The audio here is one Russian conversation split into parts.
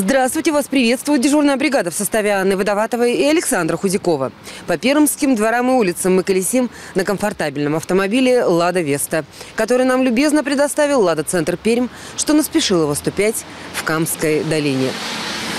Здравствуйте, вас приветствует дежурная бригада в составе Анны Водоватовой и Александра Худякова. По Пермским дворам и улицам мы колесим на комфортабельном автомобиле «Лада Веста», который нам любезно предоставил «Лада-центр Пермь», что наспешил его 105 в Камской долине.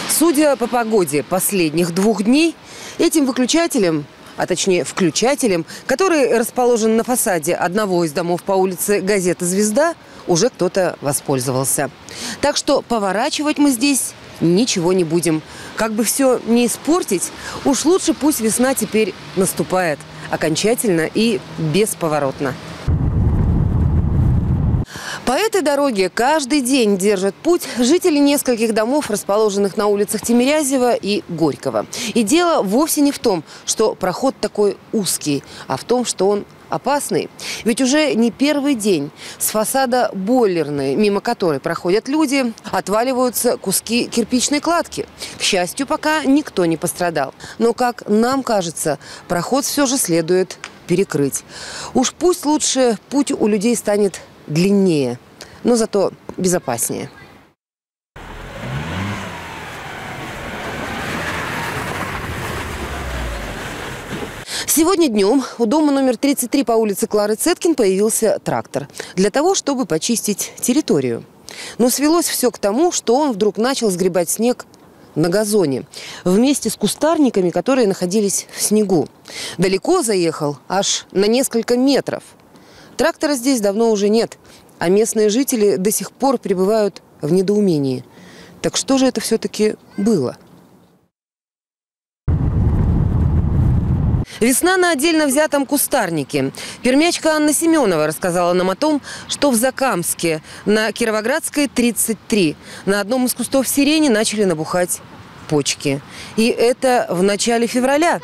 Судя по погоде последних двух дней, этим выключателем а точнее включателем, который расположен на фасаде одного из домов по улице газеты «Звезда», уже кто-то воспользовался. Так что поворачивать мы здесь ничего не будем. Как бы все не испортить, уж лучше пусть весна теперь наступает окончательно и бесповоротно. По этой дороге каждый день держат путь жители нескольких домов, расположенных на улицах Тимирязева и Горького. И дело вовсе не в том, что проход такой узкий, а в том, что он опасный. Ведь уже не первый день с фасада бойлерной, мимо которой проходят люди, отваливаются куски кирпичной кладки. К счастью, пока никто не пострадал. Но, как нам кажется, проход все же следует перекрыть. Уж пусть лучше путь у людей станет длиннее, но зато безопаснее. Сегодня днем у дома номер 33 по улице Клары Цеткин появился трактор для того, чтобы почистить территорию. Но свелось все к тому, что он вдруг начал сгребать снег на газоне вместе с кустарниками, которые находились в снегу. Далеко заехал, аж на несколько метров. Трактора здесь давно уже нет, а местные жители до сих пор пребывают в недоумении. Так что же это все-таки было? – Весна на отдельно взятом кустарнике. Пермячка Анна Семенова рассказала нам о том, что в Закамске на Кировоградской 33 на одном из кустов сирени начали набухать почки. И это в начале февраля.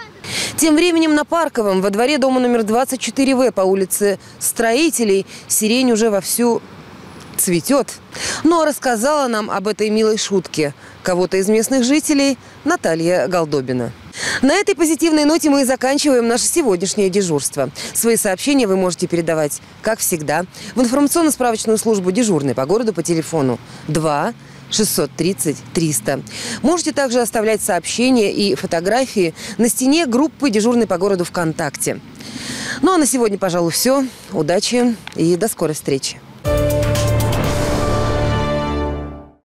Тем временем на Парковом, во дворе дома номер 24В по улице Строителей, сирень уже вовсю цветет. Но рассказала нам об этой милой шутке кого-то из местных жителей Наталья Голдобина. На этой позитивной ноте мы и заканчиваем наше сегодняшнее дежурство. Свои сообщения вы можете передавать, как всегда, в информационно-справочную службу «Дежурный» по городу по телефону 2 630 300. Можете также оставлять сообщения и фотографии на стене группы «Дежурный по городу ВКонтакте». Ну а на сегодня, пожалуй, все. Удачи и до скорой встречи.